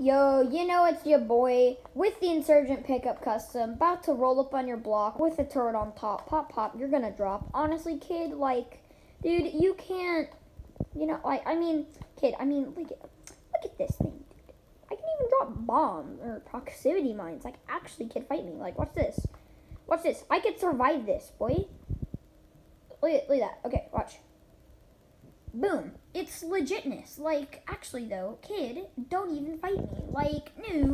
Yo, you know it's your boy with the Insurgent Pickup Custom, about to roll up on your block with a turret on top. Pop, pop, you're gonna drop. Honestly, kid, like, dude, you can't, you know, like, I mean, kid, I mean, look at, look at this thing, dude. I can even drop bombs or proximity mines. Like, actually, kid, fight me. Like, watch this. Watch this. I could survive this, boy. Look at, look at that. Okay, watch. Boom. It's legitness. Like, actually, though, kid, don't even fight me. Like, no.